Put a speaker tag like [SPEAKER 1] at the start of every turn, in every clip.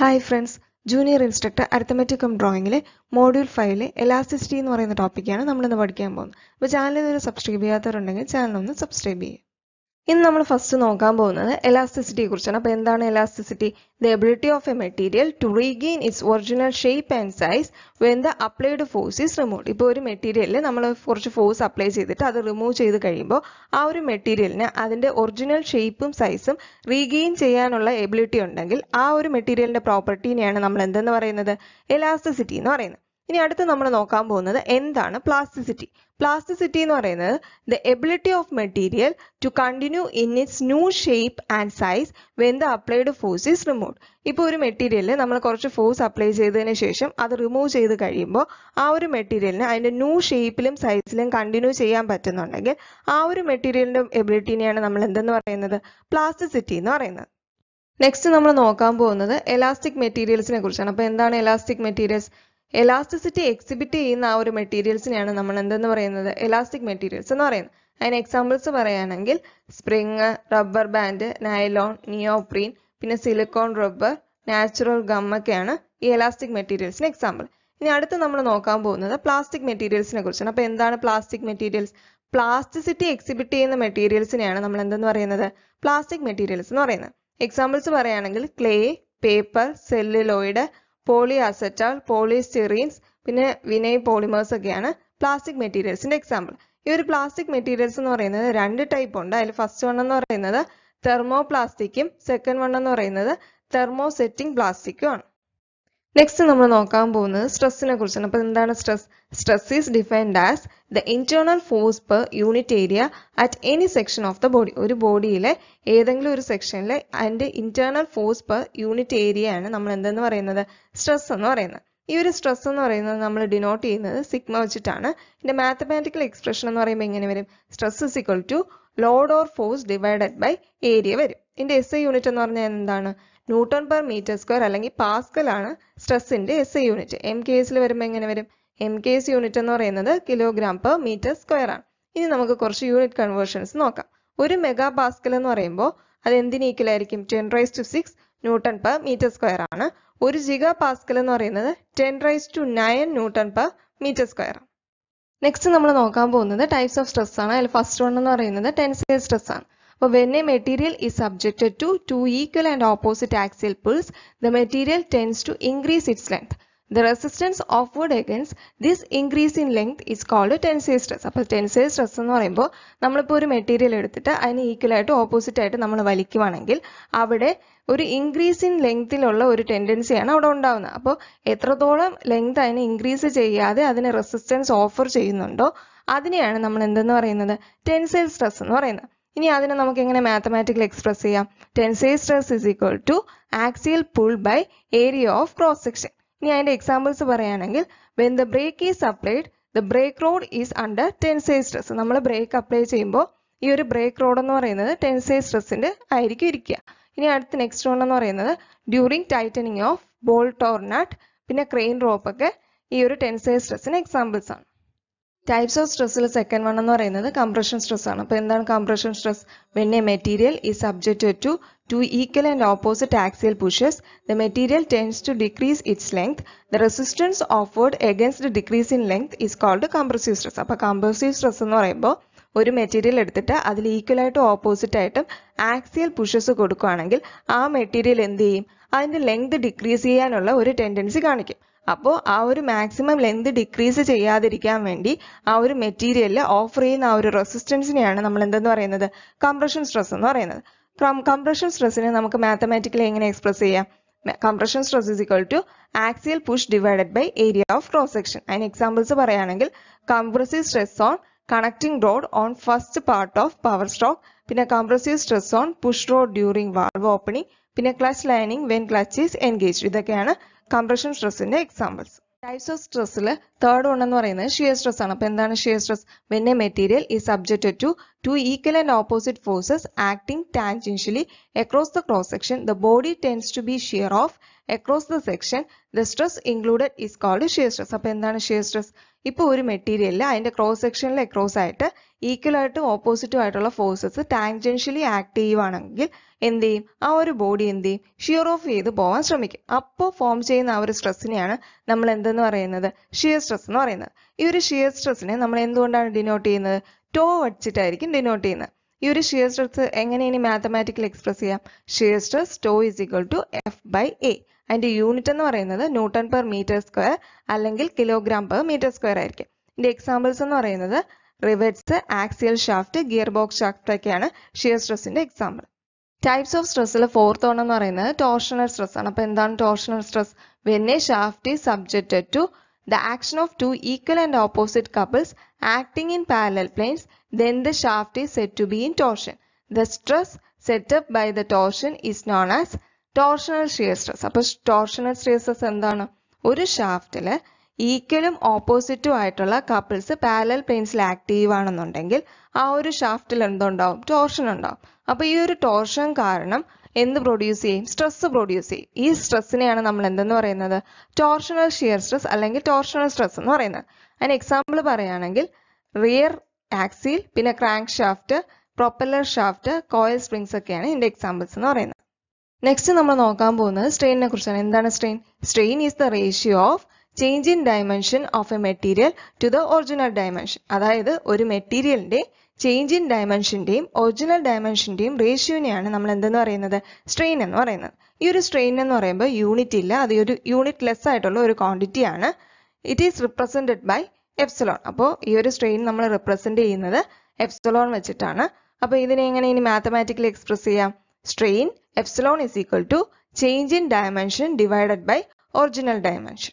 [SPEAKER 1] Hi friends junior instructor arithmetic cum ഡ്രോയിങ്ങിലെ module ഫൈവിലെ elasticity എന്ന് പറയുന്ന ടോപ്പിക്കാണ് നമ്മളിന്ന് പഠിക്കാൻ പോകുന്നത്. അപ്പോൾ ചാനൽ ഇതുവരെ സബ്സ്ക്രൈബ് ചെയ്യാത്തവരുണ്ടെങ്കിൽ ചാനൽ ഒന്ന് സബ്സ്ക്രൈബ് ചെയ്യുക. ഇന്ന് നമ്മൾ ഫസ്റ്റ് നോക്കാൻ പോകുന്നത് എലാസ്റ്റിസിറ്റിയെ കുറിച്ചാണ് അപ്പോൾ എന്താണ് elasticity the ability of a material to regain its original shape and size when the applied force is remove ഇപ്പോൾ ഒരു മെറ്റീരിയലിൽ നമ്മൾ കുറച്ച് ഫോഴ്സ് അപ്ലൈ ചെയ്തിട്ട് അത് റിമൂവ് ചെയ്ത് കഴിയുമ്പോൾ ആ ഒരു മെറ്റീരിയലിന് അതിന്റെ ഒറിജിനൽ ഷേപ്പും സൈസും റീഗെയിൻ ചെയ്യാനുള്ള എബിലിറ്റി ഉണ്ടെങ്കിൽ ആ ഒരു മെറ്റീരിയലിന്റെ പ്രോപ്പർട്ടീനെയാണ് നമ്മൾ എന്തെന്ന് പറയുന്നത്? എലാസ്റ്റിസിറ്റി എന്ന് പറയുന്നത്. ഇനി അടുത്ത് നമ്മൾ നോക്കാൻ പോകുന്നത് എന്താണ് പ്ലാസ്റ്റിസിറ്റി പ്ലാസ്റ്റിസിറ്റി എന്ന് പറയുന്നത് the ability of material to continue in its new shape and size when the applied force is remove ഇപ്പോൾ ഒരു മെറ്റീരിയലിൽ നമ്മൾ കുറച്ച് ഫോഴ്സ് അപ്ലൈ ചെയ്തതിന് ശേഷം അത് റിമൂവ് ചെയ്ത് കഴിയുമ്പോൾ ആ ഒരു മെറ്റീരിയലിന് അതിന്റെ ന്യൂ ഷേപ്പിലും സൈസിലും കണ്ടിന്യൂ ചെയ്യാൻ പറ്റുന്നുണ്ടെങ്കിൽ ആ ഒരു മെറ്റീരിയലിന്റെ എബിലിറ്റിനെയാണ് നമ്മൾ എന്തെന്ന് പറയുന്നത്? പ്ലാസ്റ്റിസിറ്റി എന്ന് പറയുന്നത്. നെക്സ്റ്റ് നമ്മൾ നോക്കാൻ പോകുന്നത് എലാസ്റ്റിക് മെറ്റീരിയൽസിനെ കുറിച്ചാണ്. അപ്പോൾ എന്താണ് എലാസ്റ്റിക് മെറ്റീരിയൽസ് എലാസ്റ്റിസിറ്റി എക്സിബിറ്റ് ചെയ്യുന്ന ആ ഒരു മെറ്റീരിയൽസിനെയാണ് നമ്മൾ എന്തെന്ന് പറയുന്നത്? എലാസ്റ്റിക് മെറ്റീരിയൽസ് എന്ന് പറയുന്നത്. അതിന് എക്സാമ്പിൾസ് പറയുകയാണെങ്കിൽ spring rubber band nylon neoprene പിന്നെ സിലിക്കോൺ റബ്ബർ നാച്ചുറൽ ഗം ഒക്കെയാണ് ഈ എലാസ്റ്റിക് മെറ്റീരിയൽസിന് എക്സാമ്പിൾ ഇനി അടുത്ത് നമ്മൾ നോക്കാൻ പോകുന്നത് പ്ലാസ്റ്റിക് മെറ്റീരിയൽസിനെ കുറിച്ചാണ്. അപ്പോൾ എന്താണ് പ്ലാസ്റ്റിക് മെറ്റീരിയൽസ് പ്ലാസ്റ്റിസിറ്റി എക്സിബിറ്റ് ചെയ്യുന്ന മെറ്റീരിയൽസിനെയാണ് നമ്മൾ എന്തെന്ന് പറയുന്നത്? പ്ലാസ്റ്റിക് മെറ്റീരിയൽസ് എന്ന് പറയുന്നത്. എക്സാമ്പിൾസ് പറയുകയാണെങ്കിൽ clay paper celluloid poly acetal polystyrenes പിന്നെ വിനൈ പോളിമേഴ്സ് ഒക്കെയാണ് പ്ലാസ്റ്റിക് മെറ്റീരിയൽസിന്റെ എക്സാമ്പിൾ ഈ ഒരു പ്ലാസ്റ്റിക് മെറ്റീരിയൽസ് എന്ന് പറയുന്നത് രണ്ട് ടൈപ്പ് ഉണ്ട്. അതിൽ ഫസ്റ്റ് വൺ എന്ന് പറയുന്നത് തെർമോ പ്ലാസ്റ്റിക്കും സെക്കൻഡ് വൺ എന്ന് പറയുന്നത് തെർമോസെറ്റിംഗ് പ്ലാസ്റ്റിക്കും ആണ്. നെക്സ്റ്റ് നമ്മൾ നോക്കാൻ പോകുന്നത് സ്ട്രെസ്സിനെ കുറിച്ചാണ്. അപ്പോൾ എന്താണ് stress? Stress is defined as the internal force per unit area at any section of the body ഒരു ബോഡിയിലെ ഏതെങ്കിലും ഒരു സെക്ഷനിലെ അതിന്റെ internal force per unit area ആണ് നമ്മൾ എന്തെന്ന് പറയുന്നത്? സ്ട്രെസ് എന്ന് പറയുന്നത്. ഈ ഒരു സ്ട്രെസ് എന്ന് പറയുന്നത് നമ്മൾ ഡിനോട്ട് ചെയ്യുന്നത് സിഗ്മ വെച്ചിട്ടാണ്. ഇതിന്റെ മാത്തമാറ്റിക്കൽ എക്സ്പ്രഷൻ എന്ന് പറയുമ്പോൾ എങ്ങനെ വരും? Stress is equal to load or force divided by area വരും. ഇതിന്റെ എസ് ഐ യൂണിറ്റ് എന്ന് പറഞ്ഞാൽ എന്താണ്? ന്യൂട്ടൺ പെർ മീറ്റർ സ്ക്വയർ അല്ലെങ്കിൽ പാസ്കൽ ആണ് സ്ട്രെസ്സിന്റെ S I unit. M K എസിൽ വരുമ്പോൾ എങ്ങനെ വരും? എം കെ എസ് യൂണിറ്റ് എന്ന് പറയുന്നത് കിലോഗ്രാം പെർ മീറ്റർ സ്ക്വയർ ആണ്. ഇനി നമുക്ക് കുറച്ച് യൂണിറ്റ് കൺവേർഷൻസ് നോക്കാം. ഒരു മെഗാ പാസ്കൽ എന്ന് പറയുമ്പോൾ അത് എന്തിന് ഈക്വൽ ആയിരിക്കും? Ten raise to six newton per metre square ആണ്. ഒരു ജിഗാ പാസ്കൽ എന്ന് പറയുന്നത് ten raise to nine newton per metre square next നമ്മൾ നോക്കാൻ പോകുന്നത് ടൈപ്സ് ഓഫ് സ്ട്രെസ് ആണ്. അതിൽ ഫസ്റ്റ് വൺ എന്ന് പറയുന്നത് ടെൻസൈൽ സ്ട്രെസ് ആണ്. അപ്പോൾ when a material is subjected to two equal and opposite axial pulls, the material tends to increase its length. The resistance offered against this increase in length is called tensile stress. അപ്പോൾ tensile stress എന്ന് പറയുമ്പോൾ നമ്മളിപ്പോൾ ഒരു material എടുത്തിട്ട് അതിന് equal ആയിട്ട് opposite ആയിട്ട് നമ്മൾ വലിക്കുവാണെങ്കിൽ അവിടെ ഒരു ഇൻക്രീസ് ഇൻ ലെങ്തിലുള്ള ഒരു ടെൻഡൻസിയാണ് അവിടെ ഉണ്ടാവുന്നത് അപ്പോൾ എത്രത്തോളം ലെങ്ത് അതിനെ ഇൻക്രീസ് ചെയ്യാതെ അതിന് റെസിസ്റ്റൻസ് ഓഫർ ചെയ്യുന്നുണ്ടോ അതിനെയാണ് നമ്മൾ എന്തെന്ന് പറയുന്നത് ടെൻസൈൽ സ്ട്രെസ് എന്ന് പറയുന്നത് ഇനി അതിനെ നമുക്ക് എങ്ങനെ മാത്തമാറ്റിക്കൽ എക്സ്പ്രസ് ചെയ്യാം? Tensile stress is equal to axial pull by area of cross section ഇനി അതിന്റെ എക്സാമ്പിൾസ് പറയുകയാണെങ്കിൽ when the brake is applied the brake rod is under tensile stress നമ്മൾ ബ്രേക്ക് അപ്ലൈ ചെയ്യുമ്പോൾ ഈ ഒരു ബ്രേക്ക് റോഡ് എന്ന് പറയുന്നത് ടെൻസൈൽ സ്ട്രെസ്സിന്റെ ആയിരിക്കും ഇരിക്കുക. ഇനി അടുത്ത നെക്സ്റ്റ് വൺ എന്ന് പറയുന്നത് during tightening of bolt or nut പിന്നെ ക്രെയിൻ റോപ്പ് ഒക്കെ ഈ ഒരു ടെൻസൈൽ സ്ട്രെസ്സിന് എക്സാമ്പിൾസ് ആണ്. ടൈപ്സ് ഓഫ് സ്ട്രെസ്സിൽ സെക്കൻഡ് വൺ എന്ന് പറയുന്നത് കംപ്രഷൻ സ്ട്രെസ് ആണ്. അപ്പോൾ എന്താണ് compression stress when a material is subject to to equal and opposite axial pushes the material tends to decrease its length the resistance offered against decrease in length is called compressive stress അപ്പോൾ compressive stress എന്ന് പറയുമ്പോൾ ഒരു material എടുത്തിട്ട് അതിൽ equal ആയിട്ടും opposite ആയിട്ടും axial pushes കൊടുക്കുകയാണെങ്കിൽ ആ മെറ്റീരിയൽ എന്ത് ചെയ്യും? അതിന്റെ ലെങ്ത് ഡിക്രീസ് ചെയ്യാനുള്ള ഒരു ടെൻഡൻസി കാണിക്കും. അപ്പോൾ ആ ഒരു മാക്സിമം ലെങ്ത് ഡിക്രീസ് ചെയ്യാതിരിക്കാൻ വേണ്ടി ആ ഒരു മെറ്റീരിയലിൽ ഓഫർ ചെയ്യുന്ന ആ ഒരു റെസിസ്റ്റൻസിനെയാണ് നമ്മൾ എന്തെന്ന് പറയുന്നത്? കംപ്രഷൻ സ്ട്രെസ് എന്ന് പറയുന്നത്. കംപ്രഷൻ സ്ട്രെസ്സിനെ നമുക്ക് മാത്തമാറ്റിക്കലി എങ്ങനെ എക്സ്പ്രസ് ചെയ്യാം? Compression stress is equal to axial push divided by area of cross section അതിന് എക്സാമ്പിൾസ് പറയുകയാണെങ്കിൽ compressive stress on connecting rod on first part of power stroke പിന്നെ compressive stress on push rod during valve opening പിന്നെ clutch lining when clutch is engage ഇതൊക്കെയാണ് compression സ്ട്രെസ്സിന്റെ examples types of സ്ട്രെസ്സിൽ third one എന്ന് പറയുന്നത് shear stress ആണ്. അപ്പോൾ എന്താണ് shear stress when a material is subjected to to equal and opposite forces acting tangentially across the cross section the body tends to be shear off across the section the stress included is called shear stress അപ്പോൾ എന്താണ് shear stress ഇപ്പോൾ ഒരു മെറ്റീരിയലിൽ അതിന്റെ cross സെക്ഷനിൽ across ആയിട്ട് equal ആയിട്ടും ഓപ്പോസിറ്റും ആയിട്ടുള്ള ഫോഴ്സസ് ടാൻജൻഷ്യലി ആക്ട് ചെയ്യുവാണെങ്കിൽ എന്ത് ചെയ്യും? ആ ഒരു ബോഡി എന്ത് ചെയ്യും? ഷിയർ ഓഫ് ചെയ്ത് പോകാൻ ശ്രമിക്കും. അപ്പോൾ ഫോം ചെയ്യുന്ന ആ ഒരു സ്ട്രെസ്സിനെയാണ് നമ്മൾ എന്തെന്ന് പറയുന്നത്? ഷിയർ സ്ട്രെസ് എന്ന് പറയുന്നത്. ഈ ഒരു ഷിയർ സ്ട്രെസ്സിനെ നമ്മൾ എന്തുകൊണ്ടാണ് ഡിനോട്ട് ചെയ്യുന്നത്? ടോ വടിച്ചിട്ടായിരിക്കും ഡിനോട്ട് ചെയ്യുന്നത്. ഈ ഒരു ഷിയർ സ്ട്രെസ് എങ്ങനെ ഇനി മാത്തമാറ്റിക്കൽ എക്സ്പ്രസ് ചെയ്യാം? Shear stress tau is equal to F by A അതിന്റെ യൂണിറ്റ് എന്ന് പറയുന്നത് ന്യൂട്ടൺ പെർ മീറ്റർ സ്ക്വയർ അല്ലെങ്കിൽ കിലോഗ്രാം പെർ മീറ്റർ സ്ക്വയർ ആയിരിക്കും. ഇതിന്റെ എക്സാമ്പിൾസ് എന്ന് പറയുന്നത് rivets axial shaft gear box shaft ഒക്കെയാണ് ഷിയർ സ്ട്രെസ്സിന്റെ എക്സാമ്പിൾ ടൈപ്സ് ഓഫ് സ്ട്രെസ്സിൽ ഫോർത്ത് വൺ എന്ന് പറയുന്നത് ടോർഷണൽ സ്ട്രെസ് ആണ് അപ്പോൾ എന്താണ് torsional stress when a shaft is subjected to the action of two equal and opposite couples acting in parallel planes, then the shaft is said to be in torsion. The stress set up by the torsion is known as torsional shear stress. അപ്പോൾ torsional stresses എന്താണ് ഒരു ഷാഫ്റ്റിൽ ഈക്വലും ഓപ്പോസിറ്റും ആയിട്ടുള്ള couples parallel പ്ലെയിൻസിൽ active ആണെന്നുണ്ടെങ്കിൽ ആ ഒരു ഷാഫ്റ്റിൽ എന്തുണ്ടാവും? Torsion ഉണ്ടാവും. അപ്പൊ ഈ ഒരു ടോർഷൻ കാരണം എന്ത് പ്രൊഡ്യൂസ് ചെയ്യും? സ്ട്രെസ് പ്രൊഡ്യൂസ് ചെയ്യും. ഈ സ്ട്രെസ്സിനെയാണ് നമ്മൾ എന്തെന്ന് പറയുന്നത്? ടോർഷണൽ ഷിയർ സ്ട്രെസ് അല്ലെങ്കിൽ ടോർഷണൽ സ്ട്രെസ് എന്ന് പറയുന്നത്. അതിന് എക്സാമ്പിൾ പറയുകയാണെങ്കിൽ റിയർ ആക്സിൽ പിന്നെ crank shaft propeller shaft coil springs ഒക്കെയാണ് ഇതിന്റെ എക്സാമ്പിൾസ് എന്ന് പറയുന്നത്. നെക്സ്റ്റ് നമ്മൾ നോക്കാൻ പോകുന്നത് സ്ട്രെയിനിനെ കുറിച്ചാണ്. എന്താണ് strain strain is the ratio of change in dimension of a material to the original dimension അതായത് ഒരു മെറ്റീരിയലിന്റെ ചേഞ്ച് ഇൻ ഡയമെൻഷന്റെയും ഒറിജിനൽ ഡയമെൻഷന്റെയും റേഷ്യോനെയാണ് നമ്മൾ എന്തെന്ന് പറയുന്നത്? സ്ട്രെയിൻ എന്ന് പറയുന്നത്. ഈ ഒരു സ്ട്രെയിൻ എന്ന് പറയുമ്പോൾ യൂണിറ്റ് ഇല്ല. അത് ഒരു യൂണിറ്റ് ലെസ് ആയിട്ടുള്ള ഒരു ക്വാണ്ടിറ്റി ആണ്. It is represented by epsilon അപ്പോൾ ഈ ഒരു സ്ട്രെയിൻ നമ്മൾ റിപ്രസെന്റ് ചെയ്യുന്നത് എഫ്സലോൺ വെച്ചിട്ടാണ്. അപ്പോൾ ഇതിനെ എങ്ങനെ ഇനി മാത്തമാറ്റിക്കലി എക്സ്പ്രസ് ചെയ്യാം? Strain epsilon is equal to change in dimension divided by original dimension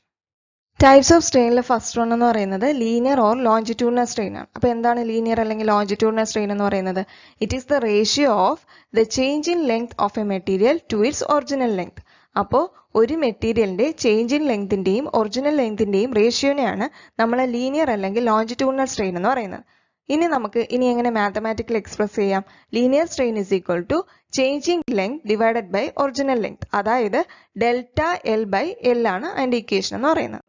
[SPEAKER 1] types of സ്ട്രെയിനിലെ first one എന്ന് പറയുന്നത് ലീനിയർ ഓർ ലോഞ്ചിറ്റ്യൂഡിനൽ സ്ട്രെയിൻ ആണ്. അപ്പോൾ എന്താണ് ലീനിയർ അല്ലെങ്കിൽ ലോഞ്ചിറ്റ്യൂഡിനൽ സ്ട്രെയിൻ എന്ന് പറയുന്നത്? It is the ratio of the change in length of a material to its original length അപ്പോൾ ഒരു മെറ്റീരിയലിന്റെ ചേഞ്ച് ഇൻ ലെങ്ത്തിന്റെയും ഒറിജിനൽ ലെങ്ത്തിന്റെയും റേഷ്യോനെയാണ് നമ്മൾ ലീനിയർ അല്ലെങ്കിൽ ലോഞ്ചിറ്റ്യൂഡിനൽ സ്ട്രെയിൻ എന്ന് പറയുന്നത്. ഇനി നമുക്ക് ഇനി എങ്ങനെ മാത്തമാറ്റിക്കൽ എക്സ്പ്രസ് ചെയ്യാം? Linear strain is equal to changing length divided by original length അതായത് ഡെൽറ്റ എൽ ബൈ എൽ ആണ് അതിന്റെ ഇക്വേഷൻ എന്ന് പറയുന്നത്.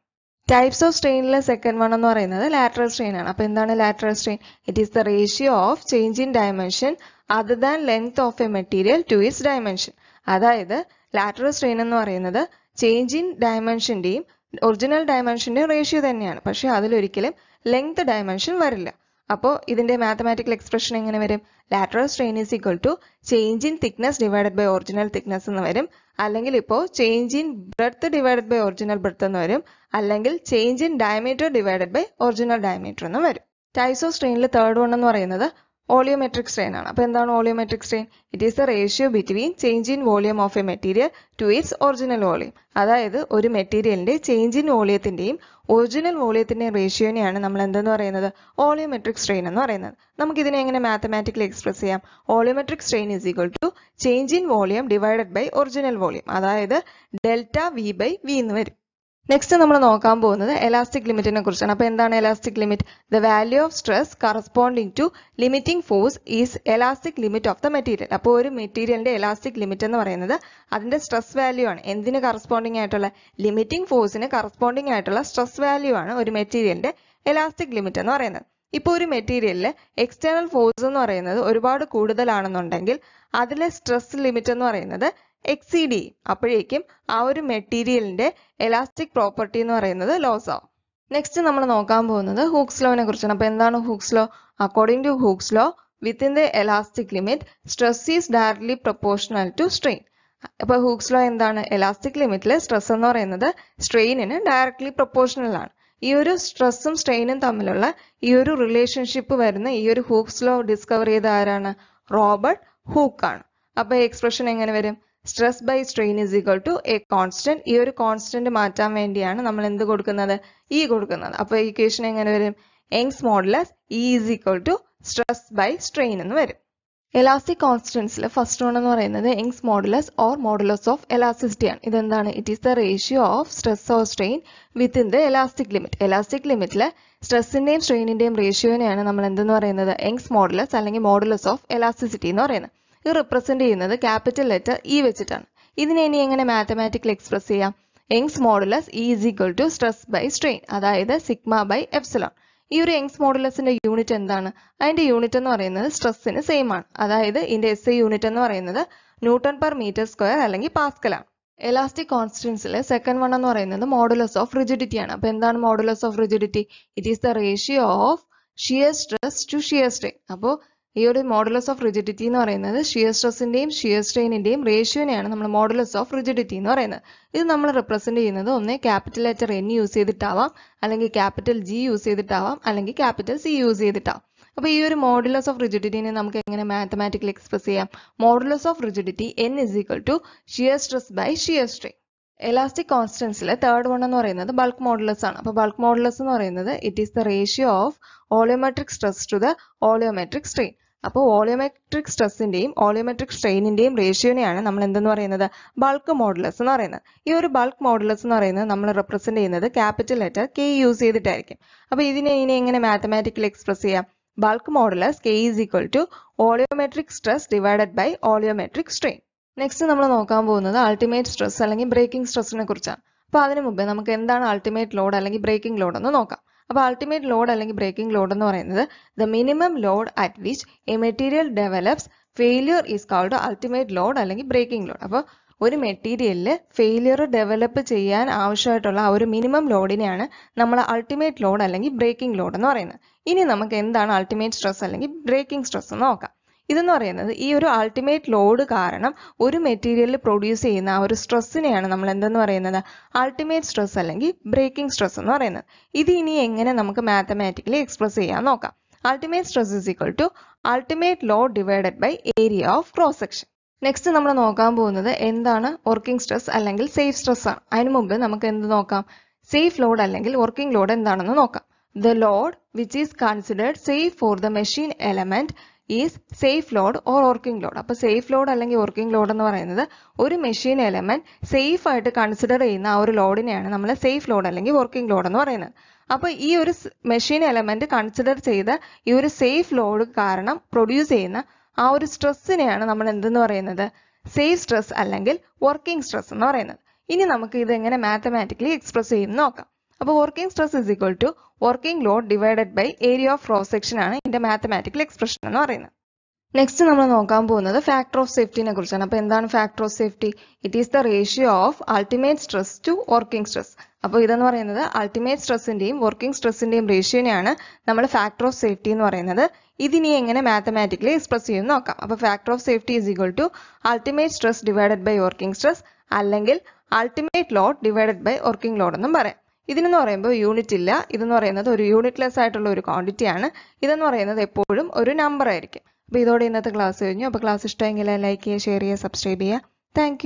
[SPEAKER 1] ടൈപ്സ് ഓഫ് സ്ട്രെയിനിലെ സെക്കൻഡ് വൺ എന്ന് പറയുന്നത് ലാറ്ററൽ സ്ട്രെയിൻ ആണ്. അപ്പൊ എന്താണ് lateral strain it is the ratio of change in dimension other than length of a material to its dimension അതായത് ലാറ്ററൽ സ്ട്രെയിൻ എന്ന് പറയുന്നത് ചേഞ്ച് ഇൻ ഡയമെൻഷന്റെയും ഒറിജിനൽ ഡയമെൻഷന്റെയും റേഷ്യോ തന്നെയാണ്. പക്ഷെ അതിലൊരിക്കലും ലെങ്ത് ഡയമെൻഷൻ വരില്ല. അപ്പോൾ ഇതിന്റെ മാത്തമാറ്റിക്കൽ എക്സ്പ്രഷൻ എങ്ങനെ വരും? Lateral strain is equal to change in thickness divided by original thickness എന്ന് വരും. അല്ലെങ്കിൽ ഇപ്പോൾ change in breadth divided by original breadth എന്ന് വരും. അല്ലെങ്കിൽ change in diameter divided by original diameter എന്ന് വരും. ടൈസോ സ്ട്രെയിനിൽ തേർഡ് വൺ എന്ന് പറയുന്നത് ഓളിയോമെട്രിക് സ്ട്രെയിൻ ആണ്. അപ്പോൾ എന്താണ് volumetric strain it is the ratio between change in volume of a material to its original volume അതായത് ഒരു മെറ്റീരിയലിന്റെ ചേഞ്ച് ഇൻ വോളിയത്തിന്റെയും ഒറിജിനൽ വോളിയത്തിന്റെയും റേഷ്യോനെയാണ് നമ്മൾ എന്തെന്ന് പറയുന്നത്? ഓളിയോമെട്രിക് സ്ട്രെയിൻ എന്ന് പറയുന്നത്. നമുക്ക് ഇതിനെ എങ്ങനെ മാത്തമാറ്റിക്കലി എക്സ്പ്രസ് ചെയ്യാം? Volumetric strain is equal to change in volume divided by original volume അതായത് ഡെൽറ്റ വി ബൈ വി എന്ന് വരും. നെക്സ്റ്റ് നമ്മൾ നോക്കാൻ പോകുന്നത് എലാസ്റ്റിക് ലിമിറ്റിനെ കുറിച്ചാണ്. അപ്പോൾ എന്താണ് elastic limit the value of stress corresponding to limiting force is elastic limit of the material അപ്പോൾ ഒരു മെറ്റീരിയലിന്റെ എലാസ്റ്റിക് ലിമിറ്റ് എന്ന് പറയുന്നത് അതിന്റെ സ്ട്രെസ് വാല്യൂ ആണ്. എന്തിന് കറസ്പോണ്ടിങ് ആയിട്ടുള്ള? ലിമിറ്റിംഗ് ഫോഴ്സിന് കറസ്പോണ്ടിങ് ആയിട്ടുള്ള സ്ട്രെസ് വാല്യൂ ആണ് ഒരു മെറ്റീരിയലിന്റെ എലാസ്റ്റിക് ലിമിറ്റ് എന്ന് പറയുന്നത്. ഇപ്പോൾ ഒരു മെറ്റീരിയലിൽ എക്സ്റ്റേണൽ ഫോഴ്സ് എന്ന് പറയുന്നത് ഒരുപാട് കൂടുതലാണെന്നുണ്ടെങ്കിൽ അതിലെ സ്ട്രെസ് ലിമിറ്റ് എന്ന് പറയുന്നത് എക്സീഡ് ചെയ്യും അപ്പോഴേക്കും ആ ഒരു മെറ്റീരിയലിന്റെ എലാസ്റ്റിക് പ്രോപ്പർട്ടി എന്ന് പറയുന്നത് ലോസ് ആവും. നെക്സ്റ്റ് നമ്മൾ നോക്കാൻ പോകുന്നത് ഹൂക്സ് ലോനെ കുറിച്ചാണ്. അപ്പൊ എന്താണ് Hooke's law? According to Hooke's law within the elastic limit stress is directly proportional to strain അപ്പൊ ഹൂക്സ് ലോ എന്താണ്? എലാസ്റ്റിക് ലിമിറ്റിലെ സ്ട്രെസ് എന്ന് പറയുന്നത് സ്ട്രെയിനിന് ഡയറക്ട്ലി പ്രൊപ്പോർഷണൽ ആണ്. ഈ ഒരു സ്ട്രെസ്സും സ്ട്രെയിനും തമ്മിലുള്ള ഈ ഒരു റിലേഷൻഷിപ്പ് വരുന്ന ഈ ഒരു ഹൂക്സ് ലോ ഡിസ്കവർ ചെയ്ത ആരാണ്? റോബർട്ട് ഹൂക്ക് ആണ്. അപ്പൊ എക്സ്പ്രഷൻ എങ്ങനെ വരും? Stress by strain is equal to a constant ഈ ഒരു കോൺസ്റ്റന്റ് മാറ്റാൻ വേണ്ടിയാണ് നമ്മൾ എന്ത് കൊടുക്കുന്നത്? ഇ കൊടുക്കുന്നത്. അപ്പൊ ഇക്വേഷൻ എങ്ങനെ വരും? Young's modulus E is equal to stress by strain എന്ന് വരും. എലാസ്റ്റിക് കോൺസ്റ്റൻസിൽ ഫസ്റ്റ് വൺ എന്ന് പറയുന്നത് Young's modulus or modulus of elasticity ആണ്. ഇതെന്താണ്? It is the ratio of stress or strain within the elastic limit elastic ലിമിറ്റിൽ സ്ട്രെസ്സിന്റെയും സ്ട്രെയിനിന്റെയും റേഷ്യോനെയാണ് നമ്മൾ എന്തെന്ന് പറയുന്നത്? യങ്സ് മോഡുലസ് അല്ലെങ്കിൽ മോഡുലസ് ഓഫ് എലാസ്റ്റിസിറ്റി എന്ന് പറയുന്നത്. ഇത് റിപ്രസെന്റ് ചെയ്യുന്നത് ക്യാപിറ്റൽ ലെറ്റർ ഇ വെച്ചിട്ടാണ്. ഇതിനെ ഇനി എങ്ങനെ മാത്തമാറ്റിക്കൽ എക്സ്പ്രസ് ചെയ്യാം? Young's modulus E is equal to stress by strain അതായത് സിഗ്മ ബൈ എഫ്സലോൺ ഈ ഒരു യങ്സ് മോഡുലസിന്റെ യൂണിറ്റ് എന്താണ്? അതിന്റെ യൂണിറ്റ് എന്ന് പറയുന്നത് സ്ട്രെസ്സിന് സെയിം ആണ്. അതായത് ഇതിന്റെ എസ് യൂണിറ്റ് എന്ന് പറയുന്നത് ന്യൂട്ടൺ പെർ മീറ്റർ സ്ക്വയർ അല്ലെങ്കിൽ പാസ്കലാണ് എലാസ്റ്റിക് കോൺസ്റ്റൻസിലെ സെക്കൻഡ് വൺ എന്ന് പറയുന്നത് മോഡുലസ് ഓഫ് റിജിഡിറ്റി ആണ്. അപ്പോൾ എന്താണ് modulus of rigidity it is the ratio of shear stress to shear strain അപ്പോൾ ഈ ഒരു മോഡുലസ് ഓഫ് റിജിഡിറ്റി എന്ന് പറയുന്നത് ഷിയർ സ്ട്രെസ്സിന്റെയും ഷിയർ സ്ട്രെയിനിന്റെയും റേഷ്യോനെയാണ് നമ്മൾ മോഡുലസ് ഓഫ് റിജിഡിറ്റി എന്ന് പറയുന്നത്. ഇത് നമ്മൾ റെപ്രസെന്റ് ചെയ്യുന്നത് ഒന്നേ ക്യാപിറ്റൽ ലെറ്റർ എൻ യൂസ് ചെയ്തിട്ടാവാം അല്ലെങ്കിൽ ക്യാപിറ്റൽ ജി യൂസ് ചെയ്തിട്ടാവാം അല്ലെങ്കിൽ ക്യാപിറ്റൽ സി യൂസ് ചെയ്തിട്ടാവാം. അപ്പോൾ ഈ ഒരു മോഡുലസ് ഓഫ് റിജിഡിറ്റിനെ നമുക്ക് എങ്ങനെ മാത്തമാറ്റിക്കലി എക്സ്പ്രസ് ചെയ്യാം? Modulus of rigidity N is equal to shear stress by shear strain elastic കോൺസ്റ്റൻസിലെ third one എന്ന് പറയുന്നത് ബൾക്ക് മോഡുലസ് ആണ്. അപ്പോൾ ബൾക്ക് മോഡുലസ് എന്ന് പറയുന്നത് it is the ratio of volumetric stress to the volumetric strain അപ്പോൾ volumetric സ്ട്രെസ്സിന്റെയും ഓളിയോമെട്രിക് സ്ട്രെയിനിന്റെയും റേഷ്യോനെയാണ് നമ്മൾ എന്തെന്ന് പറയുന്നത്? ബൾക്ക് മോഡുലസ് എന്ന് പറയുന്നത്. ഈ ഒരു ബൾക്ക് മോഡുലസ് എന്ന് പറയുന്നത് നമ്മൾ റെപ്രസെന്റ് ചെയ്യുന്നത് ക്യാപിറ്റൽ ലെറ്റർ കെ യൂസ് ചെയ്തിട്ടായിരിക്കും. അപ്പോൾ ഇതിനെ ഇനി എങ്ങനെ മാത്തമാറ്റിക്കൽ എക്സ്പ്രസ് ചെയ്യാം? Bulk modulus K is equal to volumetric stress divided by volumetric strain. Next നമ്മൾ നോക്കാൻ പോകുന്നത് അൾട്ടിമേറ്റ് സ്ട്രെസ് അല്ലെങ്കിൽ ബ്രേക്കിംഗ് സ്ട്രെസ്സിനെ കുറിച്ചാണ്. അപ്പോൾ അതിനു മുമ്പ് നമുക്ക് എന്താണ് അൾട്ടിമേറ്റ് ലോഡ് അല്ലെങ്കിൽ ബ്രേക്കിംഗ് ലോഡ് എന്ന് നോക്കാം. അപ്പോൾ അൾട്ടിമേറ്റ് ലോഡ് അല്ലെങ്കിൽ ബ്രേക്കിംഗ് ലോഡ് എന്ന് പറയുന്നത് the minimum load at which a material develops failure is called ultimate load അല്ലെങ്കിൽ ബ്രേക്കിംഗ് ലോഡ് അപ്പോൾ ഒരു മെറ്റീരിയലിൽ ഫെയിലിയർ ഡെവലപ്പ് ചെയ്യാൻ ആവശ്യമായിട്ടുള്ള ആ ഒരു മിനിമം ലോഡിനെയാണ് നമ്മൾ അൾട്ടിമേറ്റ് ലോഡ് അല്ലെങ്കിൽ ബ്രേക്കിംഗ് ലോഡ് എന്ന് പറയുന്നത്. ഇനി നമുക്ക് എന്താണ് അൾട്ടിമേറ്റ് സ്ട്രെസ് അല്ലെങ്കിൽ ബ്രേക്കിംഗ് സ്ട്രെസ് എന്ന് നോക്കാം. ഇതെന്ന് പറയുന്നത് ഈ ഒരു അൾട്ടിമേറ്റ് ലോഡ് കാരണം ഒരു മെറ്റീരിയലിൽ പ്രൊഡ്യൂസ് ചെയ്യുന്ന ആ ഒരു സ്ട്രെസ്സിനെയാണ് നമ്മൾ എന്തെന്ന് പറയുന്നത്? അൾട്ടിമേറ്റ് സ്ട്രെസ് അല്ലെങ്കിൽ ബ്രേക്കിംഗ് സ്ട്രെസ് എന്ന് പറയുന്നത്. ഇത് ഇനി എങ്ങനെ നമുക്ക് മാത്തമാറ്റിക്കലി എക്സ്പ്രസ് ചെയ്യാൻ നോക്കാം. Ultimate stress is equal to ultimate load divided by area of cross section next നമ്മൾ നോക്കാൻ പോകുന്നത് എന്താണ് വർക്കിംഗ് സ്ട്രെസ് അല്ലെങ്കിൽ സേഫ് സ്ട്രെസ് ആണ്. അതിനു മുമ്പ് നമുക്ക് എന്ത് നോക്കാം? സേഫ് ലോഡ് അല്ലെങ്കിൽ വർക്കിംഗ് ലോഡ് എന്താണെന്ന് നോക്കാം. The load which is considered safe for the machine element is safe load or working load അപ്പോൾ സേഫ് ലോഡ് അല്ലെങ്കിൽ വർക്കിംഗ് ലോഡ് എന്ന് പറയുന്നത് ഒരു മെഷീൻ എലമെന്റ് സേഫ് ആയിട്ട് കൺസിഡർ ചെയ്യുന്ന ആ ഒരു ലോഡിനെയാണ് നമ്മൾ സേഫ് ലോഡ് അല്ലെങ്കിൽ വർക്കിംഗ് ലോഡ് എന്ന് പറയുന്നത്. അപ്പോൾ ഈ ഒരു മെഷീൻ എലമെന്റ് കൺസിഡർ ചെയ്ത ഈ ഒരു സേഫ് ലോഡ് കാരണം പ്രൊഡ്യൂസ് ചെയ്യുന്ന ആ ഒരു സ്ട്രെസ്സിനെയാണ് നമ്മൾ എന്തെന്ന് പറയുന്നത്? സേഫ് സ്ട്രെസ് അല്ലെങ്കിൽ വർക്കിംഗ് സ്ട്രെസ് എന്ന് പറയുന്നത്. ഇനി നമുക്ക് ഇത് എങ്ങനെ മാത്തമാറ്റിക്കലി എക്സ്പ്രസ് ചെയ്യുമെന്ന് നോക്കാം. അപ്പോൾ working stress is equal to working load divided by area of cross section ആണ് ഇതിന്റെ മാത്തമാറ്റിക്കൽ എക്സ്പ്രഷൻ എന്ന് പറയുന്നത്. നെക്സ്റ്റ് നമ്മൾ നോക്കാൻ പോകുന്നത് ഫാക്ടർ ഓഫ് സേഫ്റ്റിനെ കുറിച്ചാണ്. അപ്പോൾ എന്താണ് factor of safety it is the ratio of ultimate stress to working stress അപ്പോൾ ഇതെന്ന് പറയുന്നത് അൾട്ടിമേറ്റ് സ്ട്രെസ്സിന്റെയും വർക്കിംഗ് സ്ട്രെസ്സിന്റെയും റേഷ്യോനെയാണ് നമ്മൾ ഫാക്ടർ ഓഫ് സേഫ്റ്റി എന്ന് പറയുന്നത്. ഇതിനി എങ്ങനെ മാത്തമാറ്റിക്കലി എക്സ്പ്രസ് ചെയ്യും നോക്കാം. അപ്പോൾ factor of safety is equal to ultimate stress divided by working stress അല്ലെങ്കിൽ ultimate load divided by working load എന്നും പറയാം. ഇതിനെന്ന് പറയുമ്പോൾ യൂണിറ്റ് ഇല്ല. ഇതെന്ന് പറയുന്നത് ഒരു യൂണിറ്റ്ലെസ് ആയിട്ടുള്ള ഒരു ക്വാണ്ടിറ്റി ആണ്. ഇതെന്ന് പറയുന്നത് എപ്പോഴും ഒരു നമ്പർ ആയിരിക്കും. അപ്പോൾ ഇതോടെ ഇന്നത്തെ ക്ലാസ് കഴിഞ്ഞു. അപ്പോൾ ക്ലാസ് ഇഷ്ടമെങ്കിൽ ലൈക്ക് ചെയ്യുക ഷെയർ ചെയ്യുക സബ്സ്ക്രൈബ് ചെയ്യുക. താങ്ക്